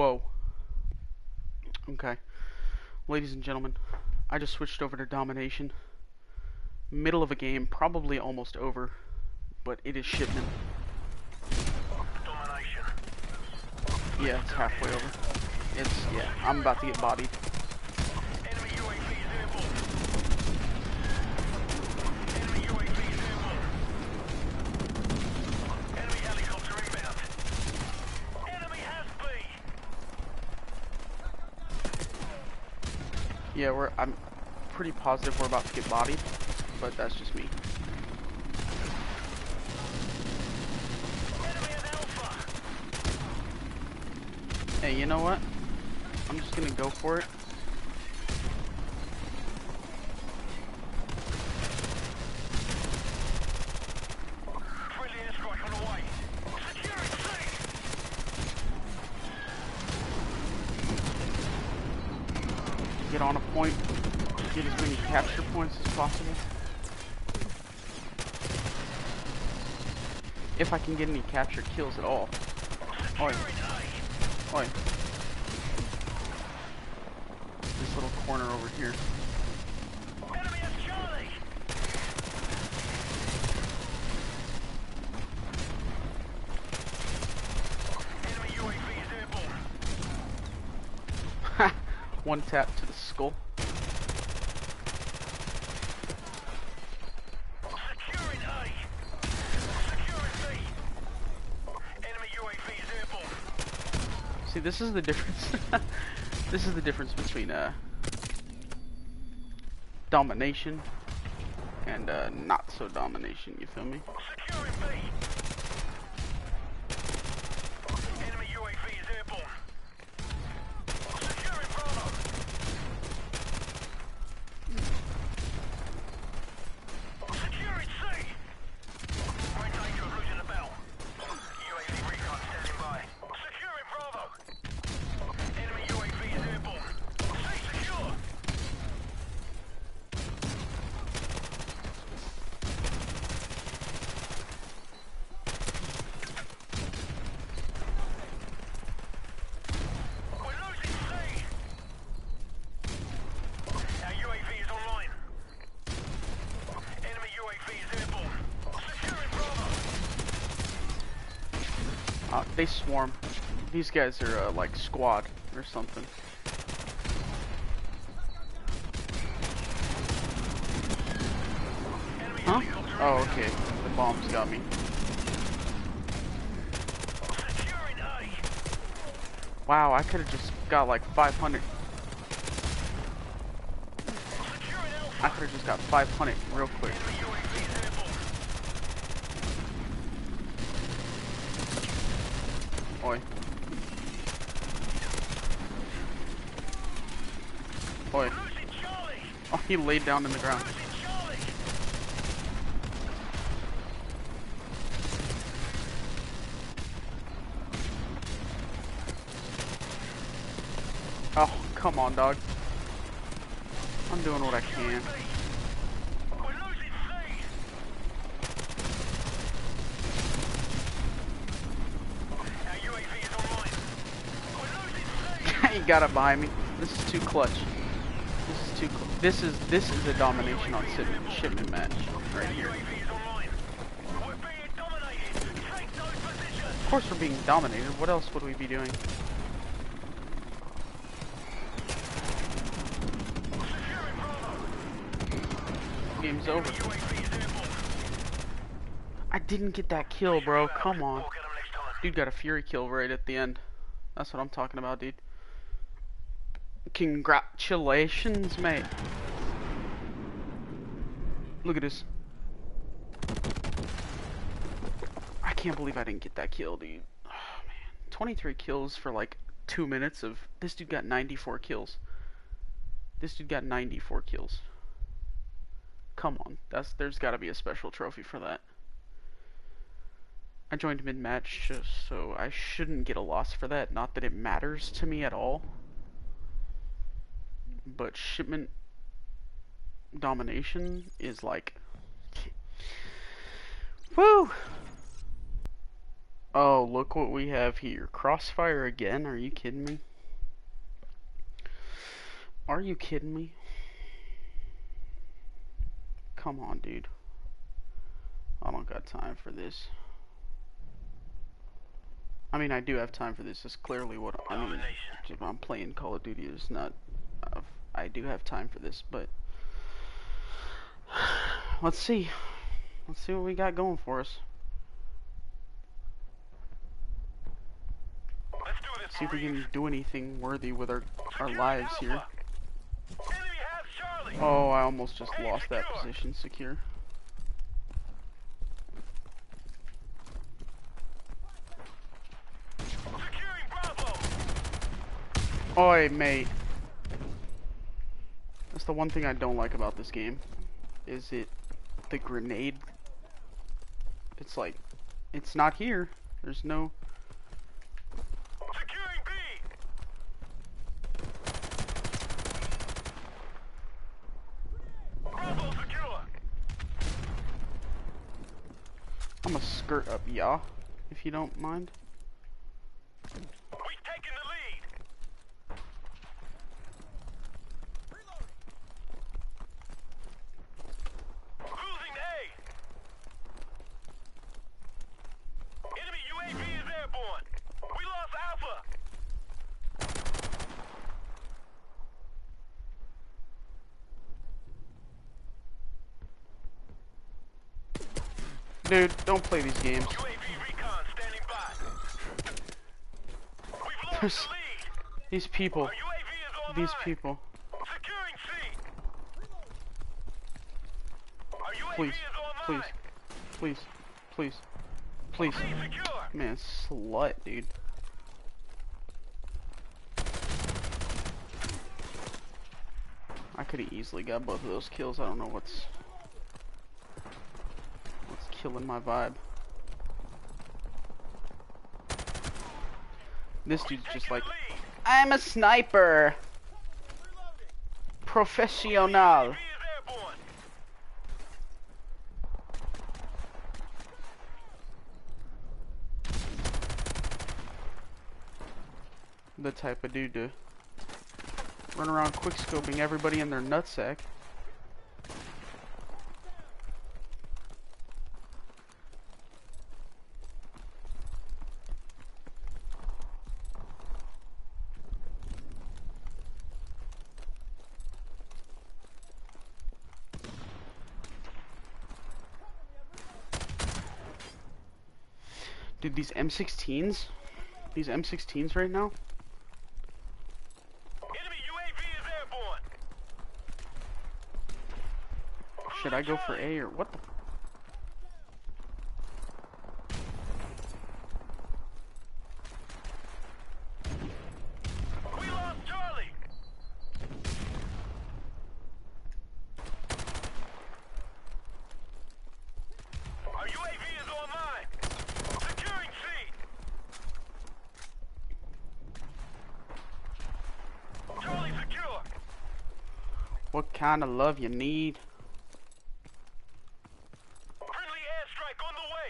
Whoa. Okay. Ladies and gentlemen, I just switched over to domination. Middle of a game, probably almost over, but it is shipment. Yeah, it's halfway over. It's, yeah, I'm about to get bodied. Enemy UAV is airborne. Enemy UAV is airborne. Enemy helicopter inbound. Enemy has B. Yeah, we're, I'm pretty positive we're about to get bodied, but that's just me. Hey, you know what? I'm just gonna go for it. Friendly airstrike on the way. Securing C. Get on a point, get as many capture points as possible. If I can get any capture kills at all. Oi, oi. This little corner over here. One tap to the skull. Securing A. Securing B. Enemy UAV is airborne. See, this is the difference. this is the difference between uh, domination and uh, not so domination. You feel me? Securing B. Enemy UAV is airborne. Securing Bravo. Securing C. We're in danger of losing the bell. UAV recon standing by. Securing Bravo. Enemy UAV is airborne. C secure. We're losing C. Our UAV is online. Enemy UAV is airborne. Securing Bravo. Uh, they swarm. These guys are uh, like squad or something. Huh? Oh, okay. The bombs got me. Wow, I could have just got like 500. I could have just got 500 real quick. Enemy UAV is airborne. Oi. Oi. Losing Charlie. Oh, he laid down in the ground. Oh, come on, dog. I'm doing what I can. He got it behind me. This is too clutch. This is too. Cl this is this is a domination on shipment, shipment match right here. Of course, we're being dominated. What else would we be doing? Game's over. I didn't get that kill, bro. Come on. Dude got a fury kill right at the end. That's what I'm talking about, dude. Congratulations, mate. Look at this. I can't believe I didn't get that kill, dude. Oh, man. 23 kills for like two minutes of. This dude got 94 kills. This dude got 94 kills. Come on. That's There's gotta be a special trophy for that. I joined mid-match, so I shouldn't get a loss for that. Not that it matters to me at all. But shipment domination is like... Woo! Oh, look what we have here. Crossfire again? Are you kidding me? Are you kidding me? Come on, dude. I don't got time for this. I mean, I do have time for this. That's clearly what I mean. I'm playing Call of Duty, it's not. I do have time for this, but let's see. Let's see what we got going for us. Let's do this, See if we can do anything worthy with our our lives here. Enemy has Charlie. Oh, I almost just lost that position. Secure. Securing Oi, mate. The one thing I don't like about this game. Is it the grenade? It's like, it's not here. There's no. Securing B. Bravo secure. I'm a skirt up, yeah, if you don't mind. We've taken the lead. Losing A. Enemy UAV is airborne. We lost Alpha. Dude, don't play these games. There's these people. These people. Please, please, please, please, please. Man, slut, dude. I could have easily got both of those kills. I don't know what's killing my vibe. This dude's just like. I'm a sniper, professional. The type of dude to run around quickscoping everybody in their nutsack. Dude, these M16s, these M16s right now, Enemy UAV is airborne. should I go for A or what the? We lost Charlie. Our UAV is online. Securing C. Charlie secure. What kind of love you need? Friendly airstrike on the way.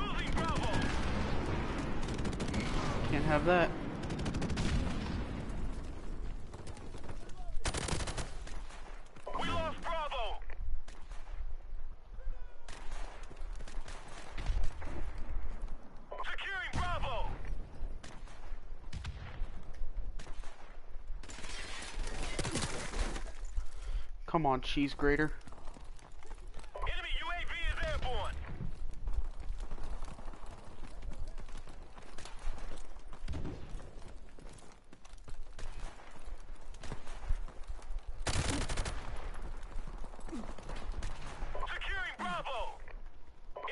Losing Bravo. Can't have that. We lost Bravo. Securing Bravo. Come on, cheese grater. Enemy UAV is airborne. Securing Bravo.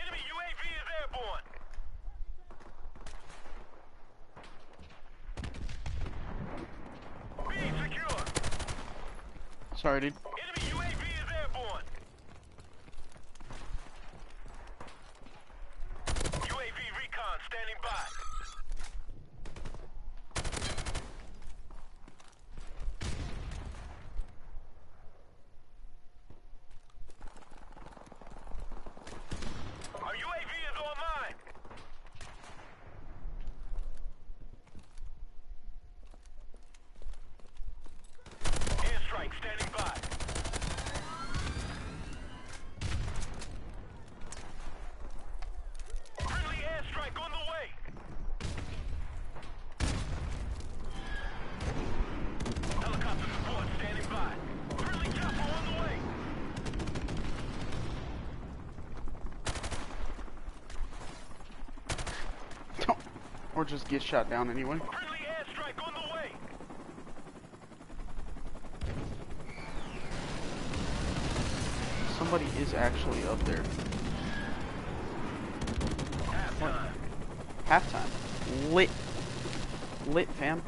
Enemy UAV is airborne. B secure. Sorry, dude. Enemy UAV is airborne. UAV recon standing by. Or just get shot down anyway. Somebody is actually up there. Halftime. Halftime. Lit. Lit, fam.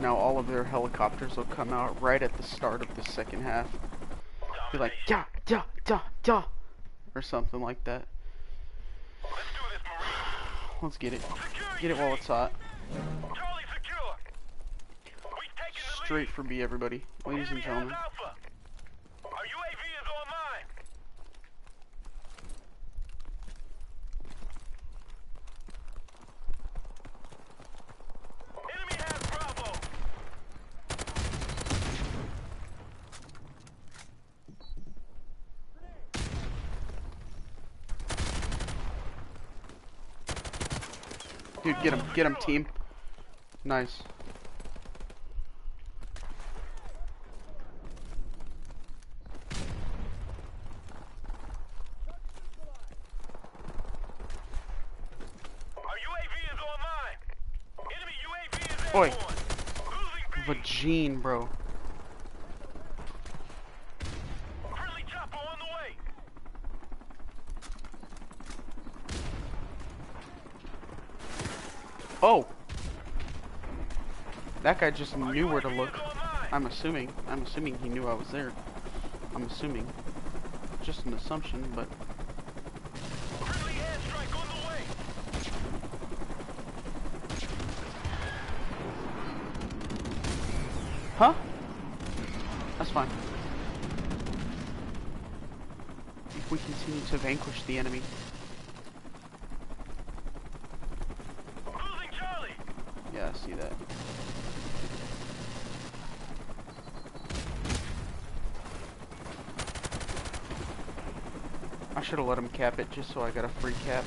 Now all of their helicopters will come out right at the start of the second half. Be like, yeah, yeah, yeah, yeah, or something like that. Let's do this, Marines. Let's get it. Get it while it's hot. Charlie secure. We've taken the Straight for me, everybody. Ladies and gentlemen. has Alpha. Our UAV is online. Enemy has Bravo. Dude, get him, get him, team. Nice. Our UAV is online. Enemy UAV is Oi. airborne. Losing B. Vagine, bro. Friendly chopper on the way. Oh! That guy just knew where to look. I'm assuming. I'm assuming he knew I was there. I'm assuming. Just an assumption, but. Huh? That's fine. If we continue to vanquish the enemy. Losing Charlie. Yeah, I see that. I should have let him cap it just so I got a free cap.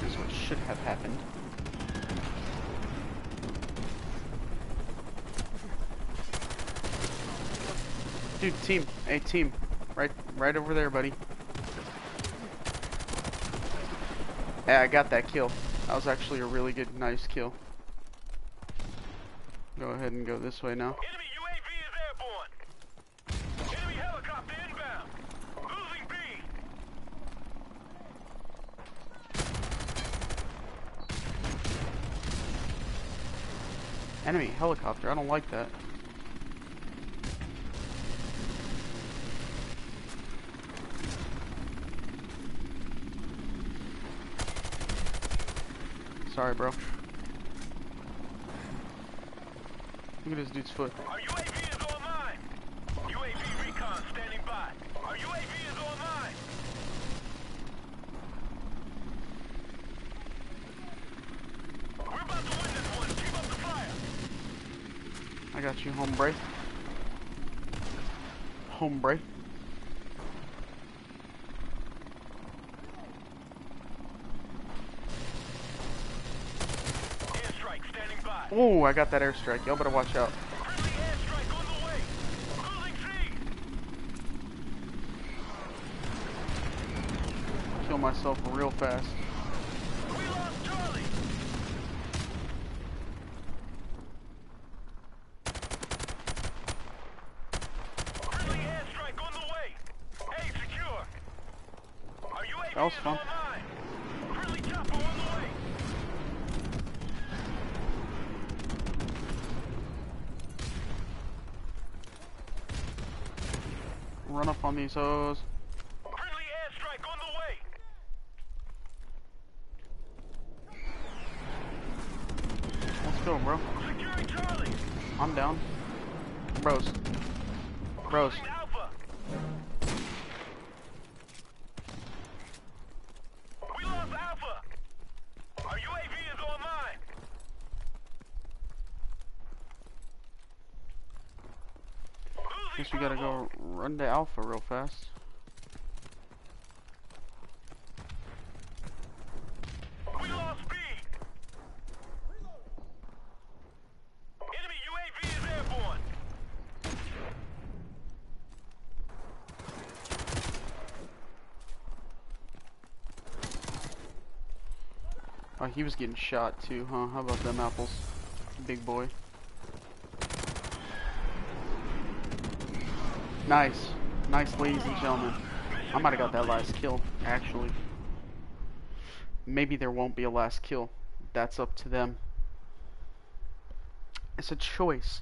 That's what should have happened. Dude, team. Hey, team. Right, right over there, buddy. Yeah, I got that kill. That was actually a really good, nice kill. Go ahead and go this way now. Enemy UAV is airborne. Enemy helicopter inbound. Losing B. Enemy helicopter. I don't like that. Sorry, bro. Look at this dude's foot. Our UAV is online. UAV recon standing by. Our UAV is online. We're about to win this one. Keep up the fire. I got you, hombre. Hombre. Airstrike standing by. Oh, I got that airstrike. Y'all better watch out. Friendly airstrike on the way. Losing C. Kill myself real fast. We lost Charlie. Friendly airstrike on the way. A secure. Our UAV That was fun. Run up on these hoes. gotta go run to Alpha real fast. We lost B. Enemy UAV is airborne. Oh, he was getting shot too, huh? How about them apples? Big boy. Nice. Nice, ladies and gentlemen. I might have got that last kill, actually. Maybe there won't be a last kill. That's up to them. It's a choice.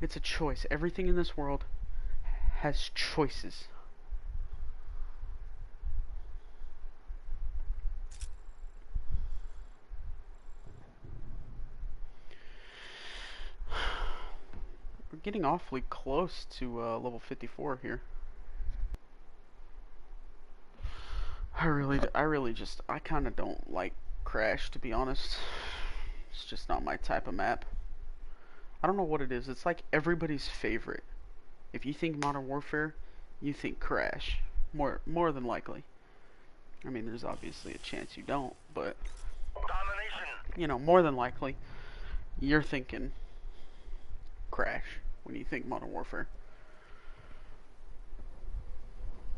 It's a choice. Everything in this world has choices. Getting awfully close to uh, level 54 here. I really, I really just, I kind of don't like Crash to be honest. It's just not my type of map. I don't know what it is. It's like everybody's favorite. If you think Modern Warfare, you think Crash. More, more than likely. I mean, there's obviously a chance you don't, but Domination. you know, more than likely, you're thinking Crash when you think Modern Warfare.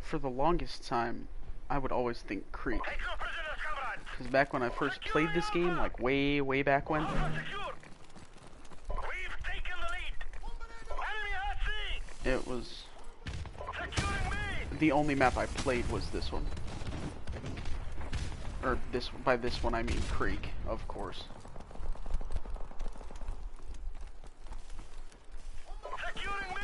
For the longest time, I would always think Creek. Take no prisoners, comrades. Because back when I first played this game, like way, way back when, Alpha secured. We've taken the lead. Enemy at sea. it was the only map I played was this one. Or this by this one I mean Creek, of course. Securing me.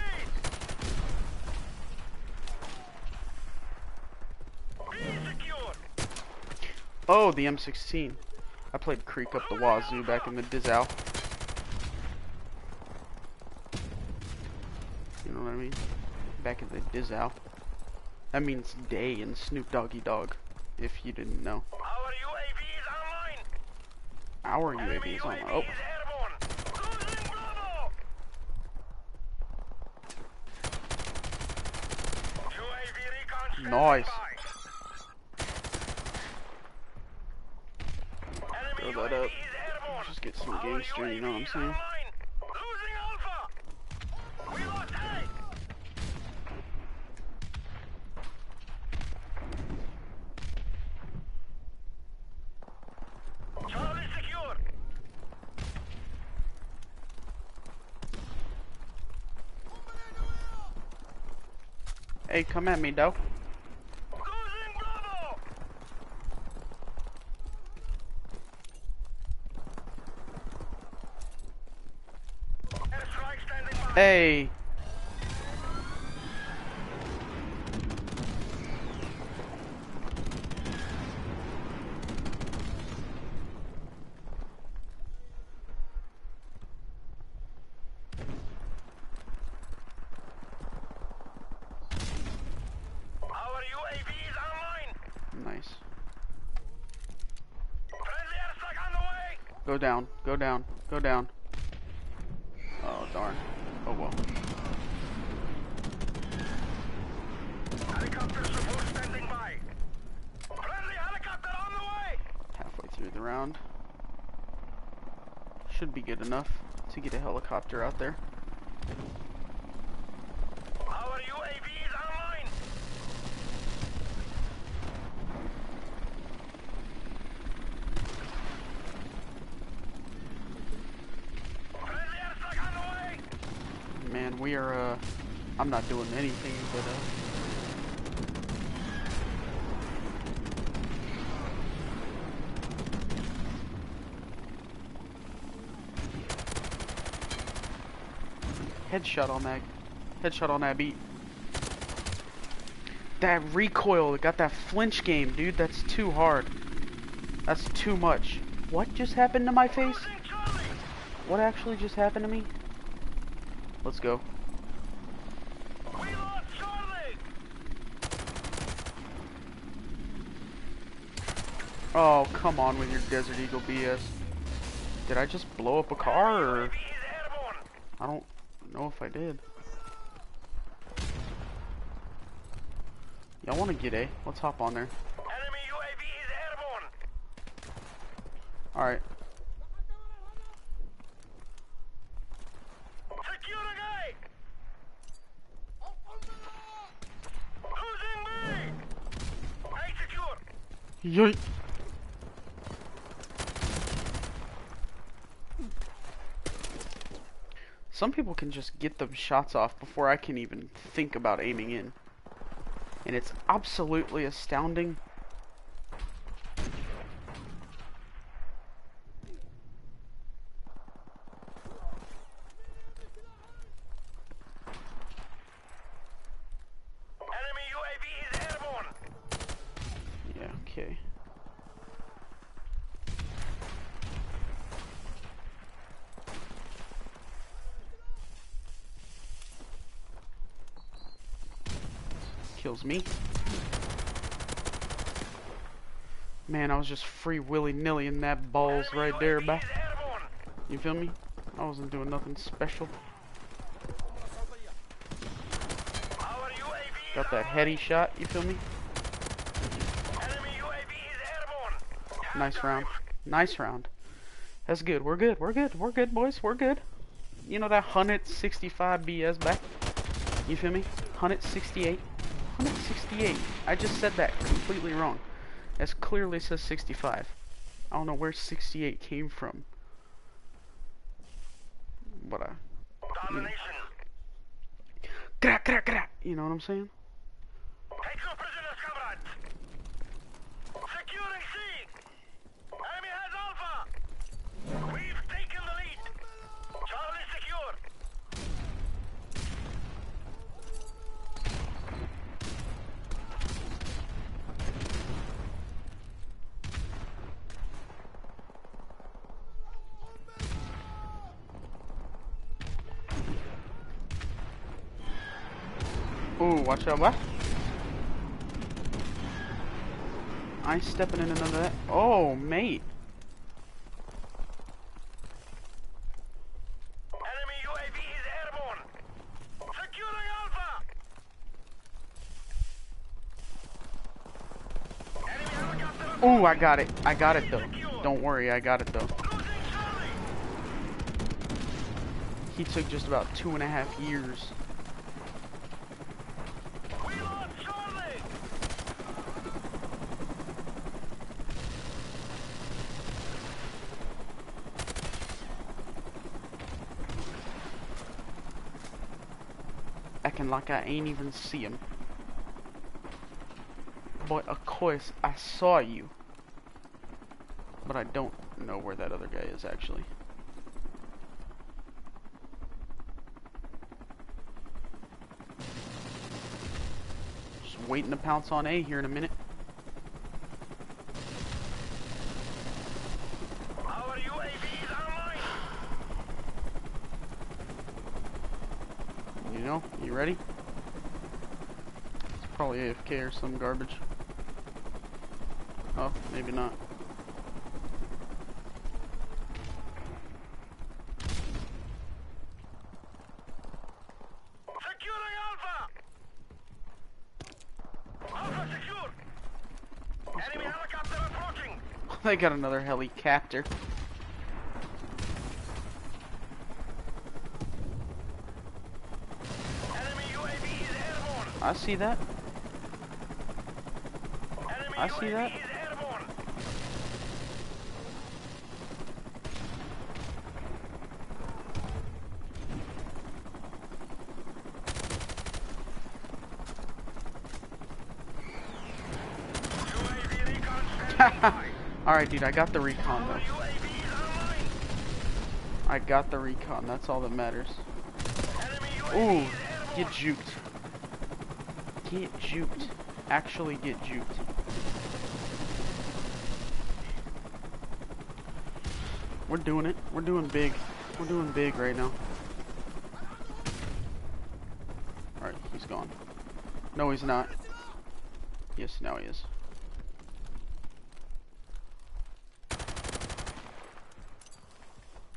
B secured. Oh, the M16. I played Creek up the wazoo back in the Dizal. You know what I mean? Back in the Dizal. That means day in Snoop Doggy Dogg, if you didn't know. Our UAV is online. Our Enemy UAV is on. Oh, is airborne. Losing Bravo. UAV recon standing Nice. By. That up. just get some gangster, you know what I'm saying? Hey, come at me, though. Losing Bravo. Airstrike standing by. Hey. Our UAV is online. Nice. Friendly airstrike on the way. Go down. Go down. Go down. Oh, darn. Oh, well. Helicopter support standing by. Friendly helicopter on the way. Halfway through the round. Should be good enough to get a helicopter out there. Our online. Friendly airstrike on the way. Man, we are, uh... I'm not doing anything but, uh... Headshot on that. Headshot on that beat. That recoil, got that flinch game, dude. That's too hard. That's too much. What just happened to my face? What actually just happened to me? Let's go. Oh, come on with your Desert Eagle BS. Did I just blow up a car, or... I don't know if I did. Y'all want to get A? Let's hop on there. Enemy UAV is airborne. Alright. Securing A. Losing B. A secure. Yoink. Some people can just get them shots off before I can even think about aiming in. And it's absolutely astounding. Enemy UAV is airborne. Yeah, okay. Kills me. Man, I was just free willy-nilly in that balls right there, back. You feel me? I wasn't doing nothing special. Got that heady shot, you feel me? Enemy UAV is airborne. Nice round. Nice round. That's good. We're good. We're good. We're good, boys. We're good. You know that 165 BS back? You feel me? 168. 168. I just said that completely wrong. It clearly says 65. I don't know where 68 came from. But uh, I... Domination. Crack, crack, crack. You know what I'm saying? Take your prisoners, comrades. Securing C. Enemy has Alpha. We've taken the lead. Charlie secure. Ooh, watch out, what? I stepping in another. Oh, mate. Enemy UAV is airborne. Securing Alpha. Enemy helicopter. Ooh, I got it. I got it though. Don't worry, I got it though. He took just about two and a half years. We lost Charlie. Acting like I ain't even see him. Boy, of course, I saw you. But I don't know where that other guy is actually. Just waiting to pounce on A here in a minute. Our UAV is online. You know, you ready? It's probably AFK or some garbage. Oh, maybe not. Securing Alpha. Alpha secure. Enemy helicopter approaching. Oh, they got another helicopter. Enemy UAV is airborne. I see that. I see that. Alright, dude, I got the recon though. I got the recon, that's all that matters. Ooh, get juked. Get juked. Actually get juked. We're doing it. We're doing big. We're doing big right now. Alright, he's gone. No, he's not. Yes, now he is.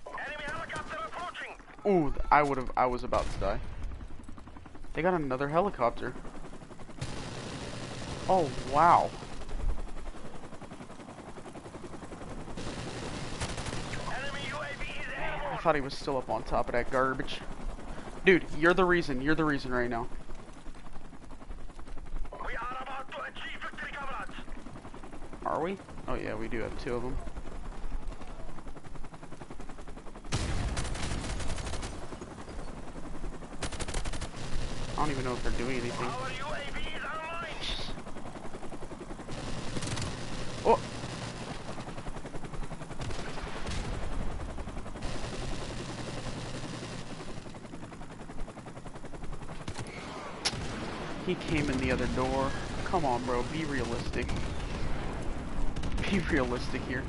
Enemy helicopter approaching. Ooh, I would have. I was about to die. They got another helicopter. Oh wow. thought he was still up on top of that garbage. Dude, you're the reason. You're the reason right now. We are about to achieve victory, comrades. Are we? Oh yeah, we do have two of them. I don't even know if they're doing anything. He came in the other door. Come on, bro. Be realistic. Be realistic here.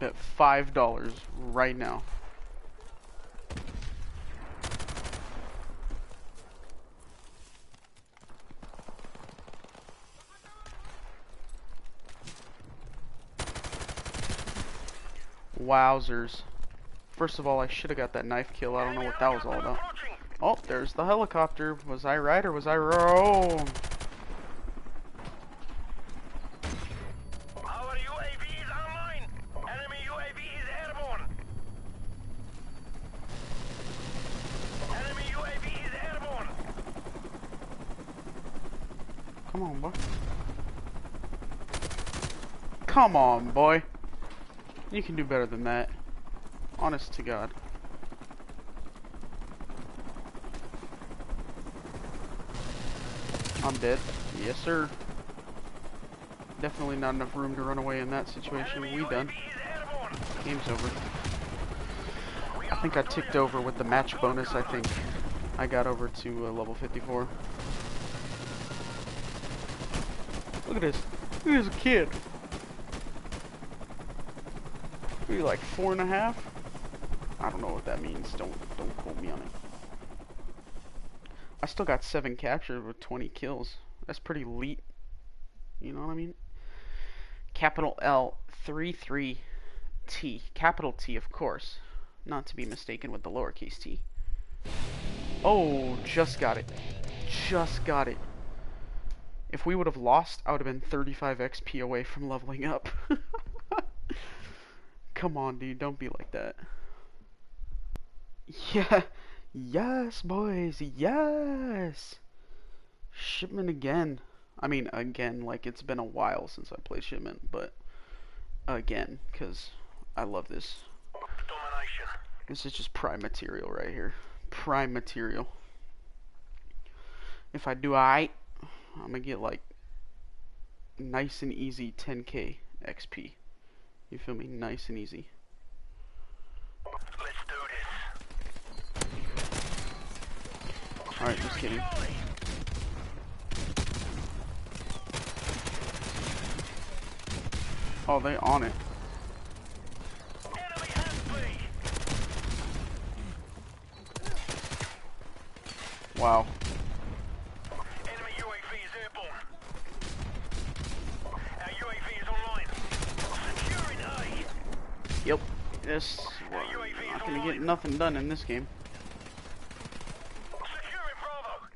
Bet five dollars right now. Wowzers. First of all, I should have got that knife kill. I don't know what that was all about. Oh, there's the helicopter. Was I right or was I wrong? Our UAV is online. Enemy UAV is airborne. Enemy UAV is airborne. Come on, boy. Come on, boy. You can do better than that. Honest to God. I'm dead. Yes, sir. Definitely not enough room to run away in that situation. We done. UAV is airborne. Game's over. I think I ticked over with the match bonus. I think I got over to uh, level 54. Look at this. Look at this kid. You like four and a half? I don't know what that means. Don't don't quote me on it. I still got seven captures with 20 kills. That's pretty elite. You know what I mean? Capital L three three T. Capital T, of course. Not to be mistaken with the lowercase t. Oh, just got it. Just got it. If we would have lost, I would have been 35 XP away from leveling up. Come on, dude. Don't be like that. Yeah. Yes, boys. Yes. Shipment again. I mean, again, like it's been a while since I played Shipment, but again, because I love this. domination. This is just prime material right here. Prime material. If I do alright, I'm gonna get like nice and easy 10k XP. You feel me? Nice and easy. Let's do this. Alright, just kidding. Oh, they on it. Wow. Yep. This. Well, not gonna get nothing done in this game. Securing Bravo.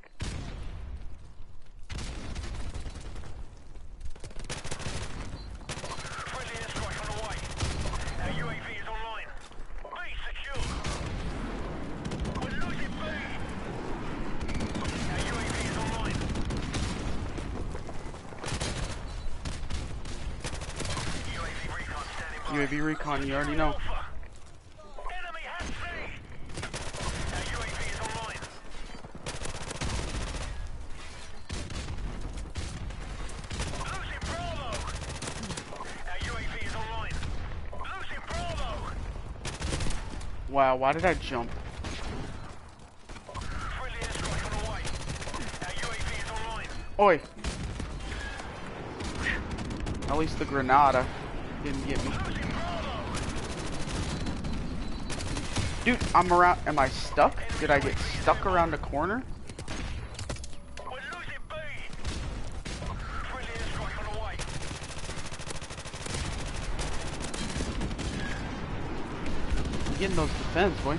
Friendly airstrike on the way. Our UAV is online. B secure. We're losing B. Our UAV is online. UAV recon standing by. UAV recon, you already know. Alpha. Enemy has C. Our UAV is online. Losing Bravo. Our UAV is online. Losing Bravo. Wow, why did I jump? Oi! At least the Granada didn't get me. Losing Bravo. Dude, I'm around. Am I stuck? Did I get stuck around a corner? I'm getting those defense, boy.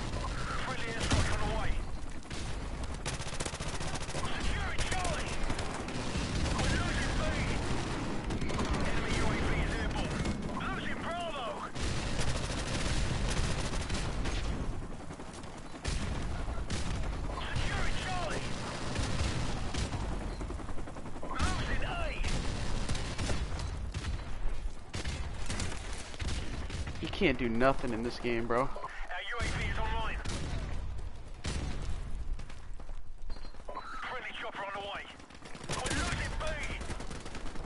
can't do nothing in this game, bro. Our UAV is online. Friendly chopper on the way. We're losing B.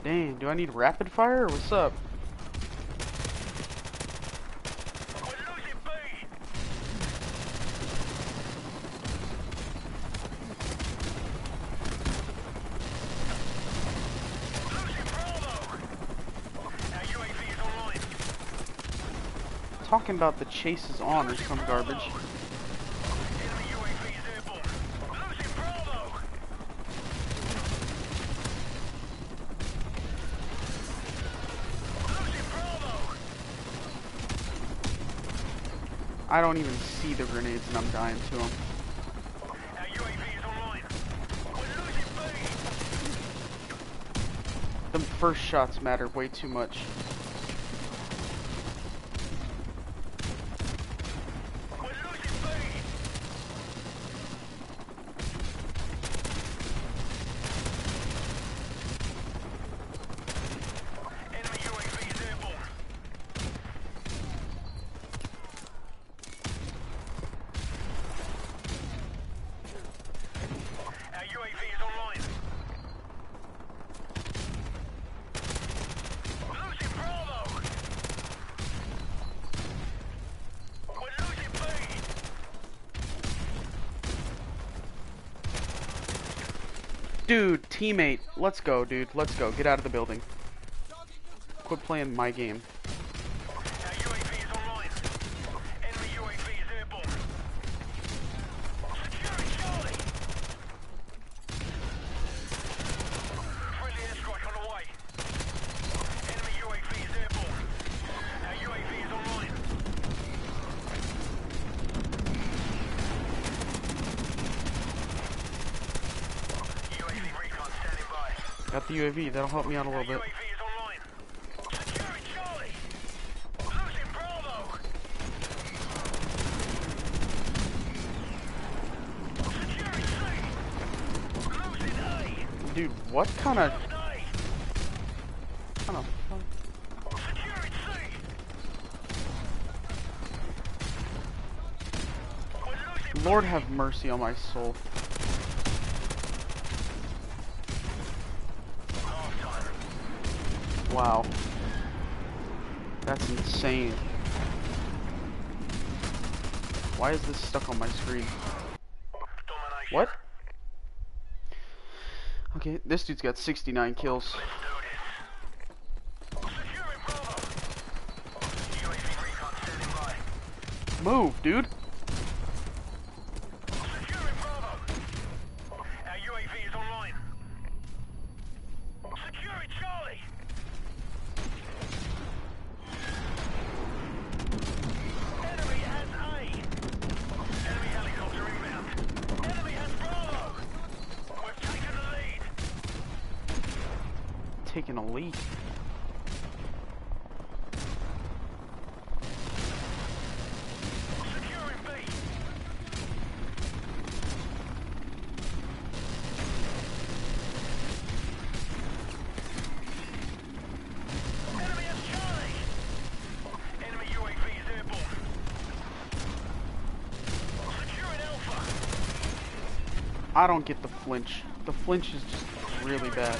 Dang, do I need rapid fire or what's up? We're losing B. Losing Bravo. Our UAV is online. Talking about the chase is on or some garbage. I don't even see the grenades and I'm dying to them. The first shots matter way too much. We're losing B. Enemy UAV is airborne. Our UAV is online. Losing Bravo. We're losing B. Dude, teammate, let's go, dude. Let's go. Get out of the building. Quit playing my game. Our UAV is online. Enemy UAV is airborne. Securing Charlie. Friendly airstrike on the way. Enemy UAV is airborne. Our UAV is online. UAV recon standing by. Got the UAV. That'll help me out a little bit. UAV is online. Securing Charlie. Losing Bravo. Securing C. Losing A. Dude, what kind of kind of Securing C. We're losing Lord have mercy on my soul. half time. Wow. That's insane. Why is this stuck on my screen? What? Okay, this dude's got 69 kills. Let's do this. Securing Bravo. UAV recon standing by. Move, dude. Securing Bravo. Our UAV is online. Securing Charlie. Enemy has A. Enemy helicopter inbound. Enemy has Bravo. We've taken the lead. Taking a leak. Securing B. Enemy has Charlie. Enemy UAV is airborne. Securing Alpha. I don't get the flinch. The flinch is just really bad.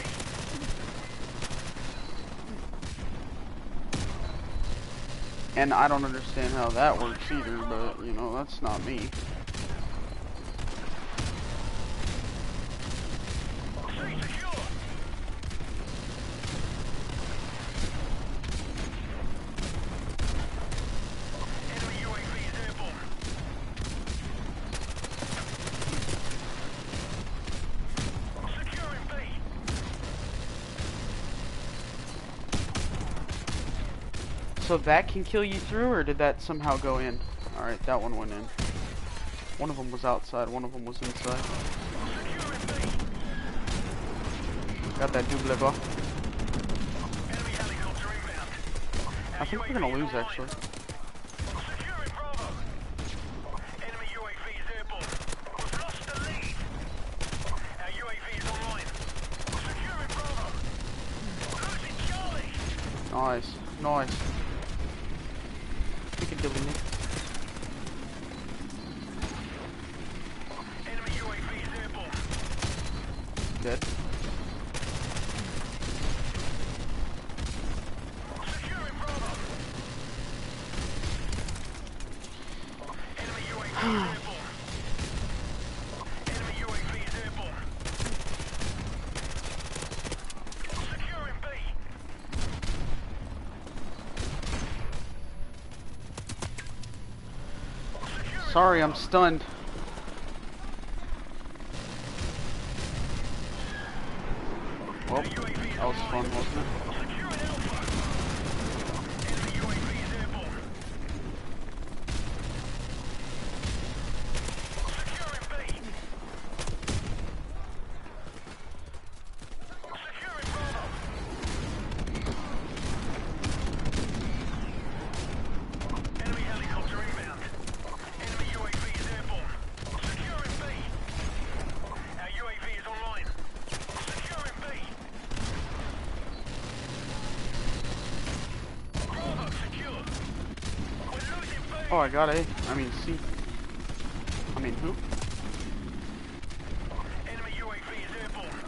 And I don't understand how that works either, but you know, that's not me. C secure. Enemy UAV is airborne. Securing B. That can kill you through, or did that somehow go in? Alright, that one went in. One of them was outside, one of them was inside. Got that double inbound. I think we're gonna lose, actually. Nice, nice. Is airborne. Dead. Securing Bravo. Enemy UAV is airborne. Enemy UAV is airborne. Securing B. Securing Sorry, I'm stunned. Well, that was fun, wasn't it? Securing Alpha. Enemy UAV is airborne. Securing B. Securing Bravo. Enemy helicopter inbound. Enemy UAV is airborne. Securing B. Our UAV is online. Securing B. Bravo secure. We're losing B. Oh, I got A. I mean C. I mean who? Enemy UAV is airborne.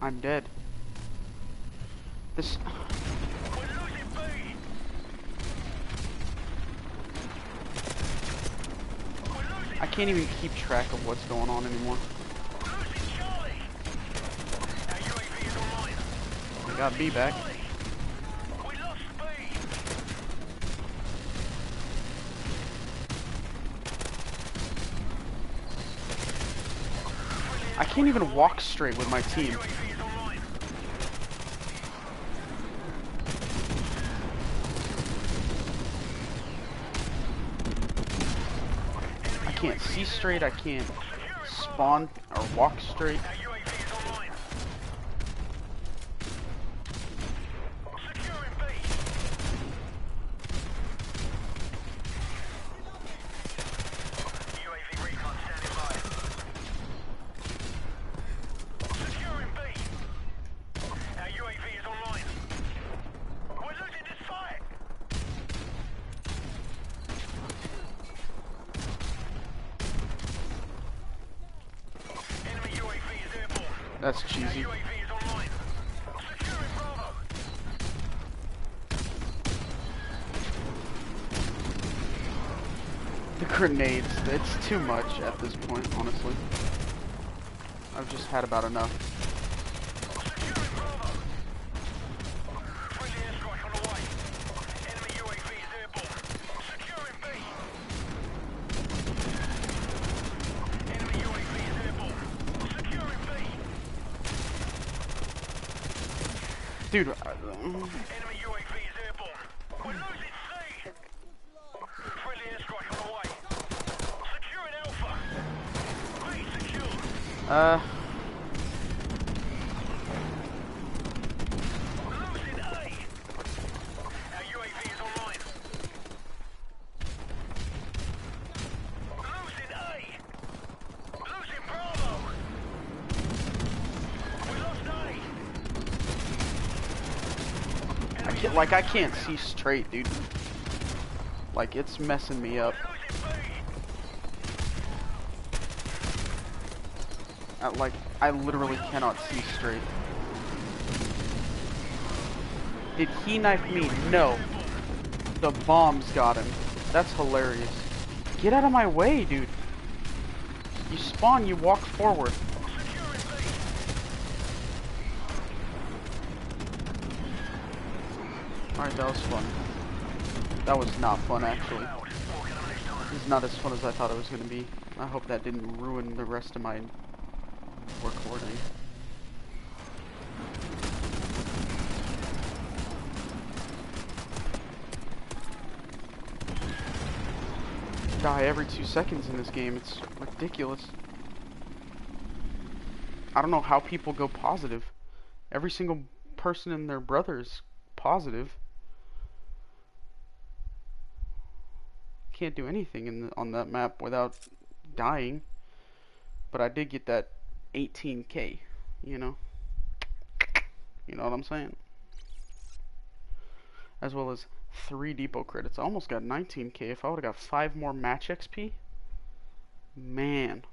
I'm dead. This. We're losing B. We're losing, I can't even keep track of what's going on anymore. losing Charlie. Our UAV is online. I got B back. Charlie. We lost B. I can't even walk straight with my team. I can't see straight. I can't spawn or walk straight. Our UAV is online. Securing B. UAV recon standing by. Securing B. Our UAV is online. We're losing this fight. Enemy UAV is airborne. That's cheesy. The grenades, it's too much at this point, honestly. I've just had about enough. Securing Bravo. Friendly airstrike on the way. Enemy UAV is airborne. Securing B. Enemy UAV is airborne. Securing B. Dude, uh, Enemy UAV is airborne. We're losing C. Friendly airstrike on the way. Securing Alpha. B secure. uh, Losing A. Our UAV is online. Losing A. Losing Bravo. We lost A. I can't, like, I can't see straight, dude. Like, it's messing me up. I, like, I literally cannot see straight. Did he knife me? No. The bombs got him. That's hilarious. Get out of my way, dude. You spawn, you walk forward. Alright, that was fun. That was not fun, actually. This is not as fun as I thought it was gonna be. I hope that didn't ruin the rest of my recording. die every two seconds in this game. It's ridiculous. I don't know how people go positive. Every single person and their brother is positive. Can't do anything in the, on that map without dying. But I did get that 18k, you know? You know what I'm saying? As well as three depot credits. I almost got 19k. If I would have got five more match XP, man,